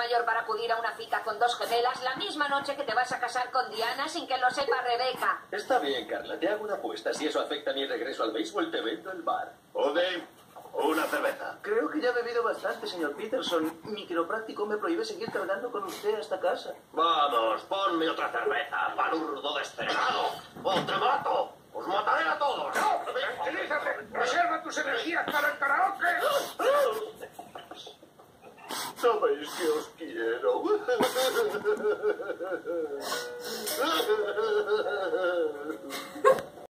mayor para acudir a una cita con dos gemelas la misma noche que te vas a casar con Diana sin que lo sepa Rebeca. Está bien, Carla, te hago una apuesta. Si eso afecta mi regreso al béisbol, te vendo el bar. Ode, una cerveza. Creo que ya he bebido bastante, señor Peterson. Mi quiropráctico me prohíbe seguir cargando con usted a esta casa. Vamos, ponme otra cerveza, palurdo descerebrado. ¡O te mato! ¡Os mataré a todos! ¡Tranquilízate! ¡Reserva tus energías para el karaoke! Sabéis que os quiero.